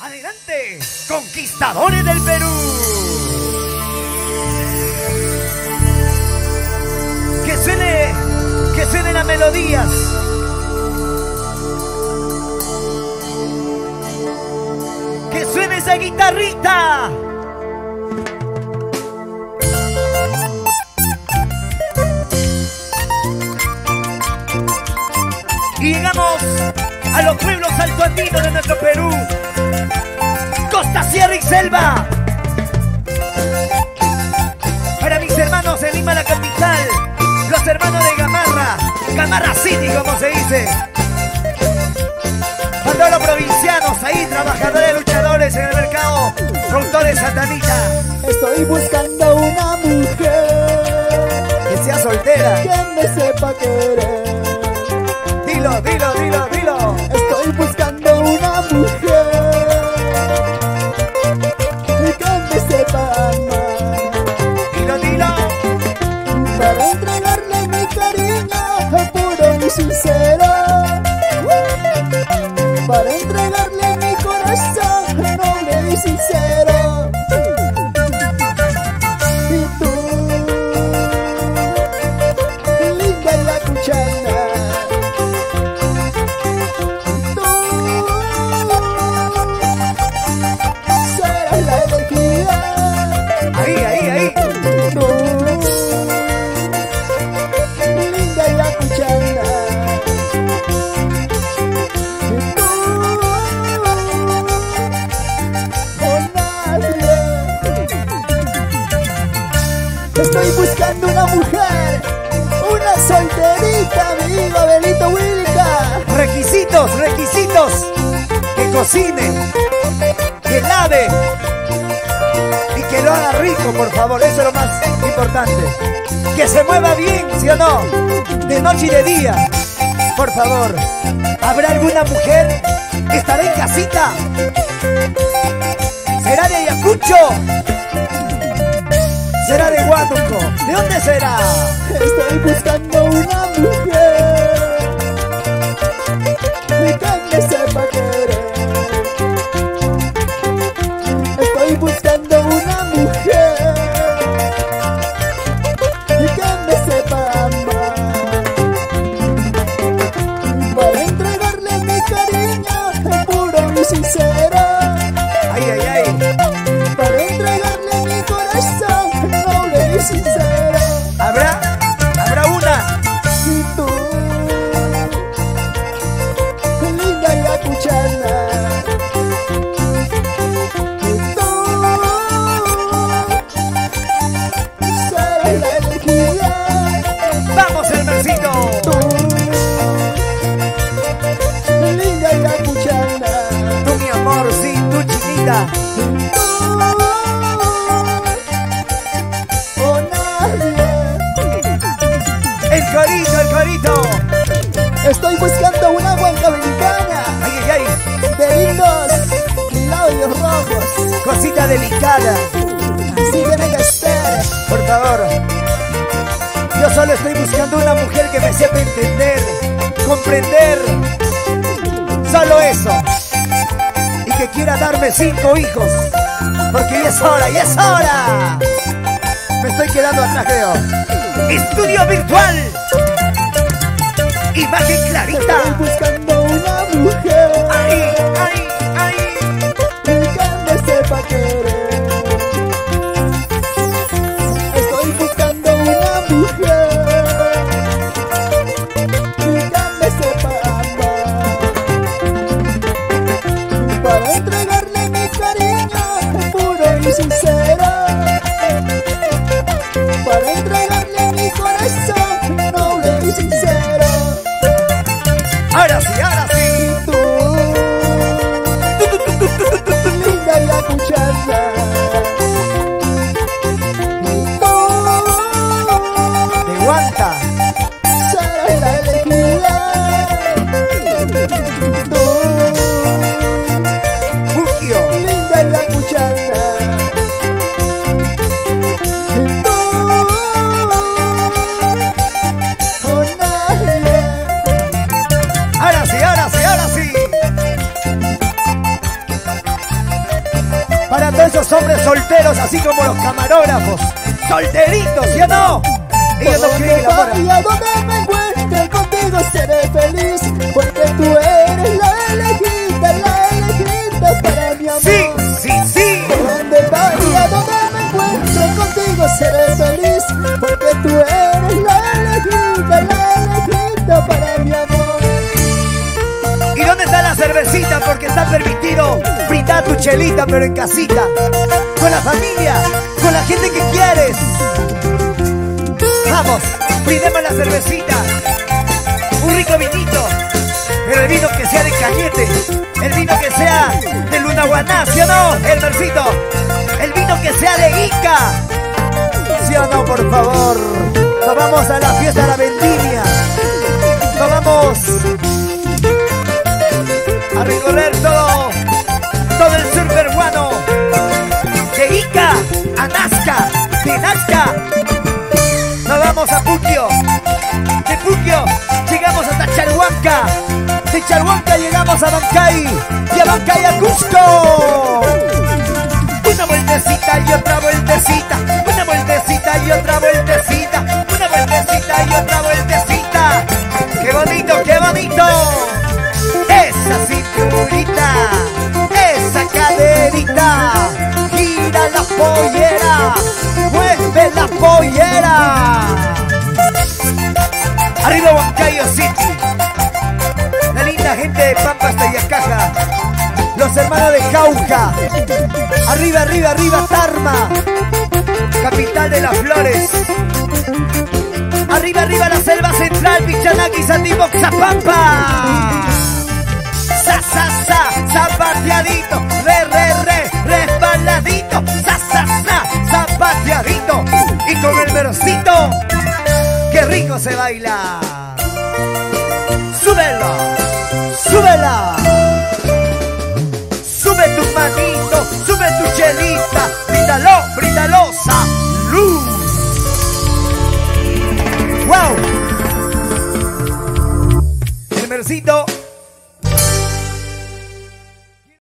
Adelante, conquistadores del Perú. Que suene, que suenen las melodías. Que suene esa guitarrita. Y llegamos a los pueblos altoandinos de nuestro Perú. Costa, Sierra y Selva. Para mis hermanos de Lima, la capital. Los hermanos de Gamarra. Gamarra City, como se dice. Para todos los provincianos ahí, trabajadores, luchadores en el mercado. Productores satanita. Estoy buscando una mujer Que sea soltera. que me sepa cocine, que lave y que lo haga rico, por favor. Eso es lo más importante. Que se mueva bien, ¿sí o no? De noche y de día. Por favor. ¿Habrá alguna mujer que estará en casita? ¿Será de Ayacucho? ¿Será de Huánuco? ¿De dónde será? Estoy buscando una mujer que me sepa El corito, el. Estoy buscando una huancabelicana Ay, ay, ay. de lindos labios rojos. Cosita delicada. Así tiene que ser. Por favor. Yo solo estoy buscando una mujer que me sepa entender, comprender. Solo eso. Y que quiera darme cinco hijos. Porque ya es hora, ya es hora. Me estoy quedando atrás, creo. Estudio virtual. Imagen Estoy clarita. buscando una mujer Ay, ay, así como los camarógrafos. Solteritos, ¿sí o no? No. Y a donde me encuentre cervecita? Porque está permitido brindar tu chelita, pero en casita, con la familia, con la gente que quieres. Vamos, brindemos la cervecita, un rico vinito, pero el vino que sea de cañete, el vino que sea de Luna Guaná, ¿sí o no? El versito, el vino que sea de Ica, ¿sí o no? Por favor, nos vamos a la fiesta de la vendimia, nos vamos a recorrer todo, todo el sur peruano, de Ica a Nazca, de Nazca nos vamos a Puquio. De Puquio llegamos hasta Charhuanca. De Charhuanca llegamos a Bancay. Y a Bancay a Cusco. Una vueltecita y otra vueltecita. Pollera. Mueve la pollera. Arriba Huancayo City. La linda gente de Pampas Tayacaja. Los hermanos de Jauja. Arriba, arriba, arriba Tarma. Capital de las flores. Arriba, arriba la selva central. Pichanaki, Santibo, Zapampa. Sa, sa, sa, zapateadito. ¡Qué rico se baila! ¡Súbela! ¡Súbela! ¡Sube tu manito! ¡Sube tu chelita! ¡Bríndalo! ¡Bríndalo! ¡Salud! ¡Wow! El mercito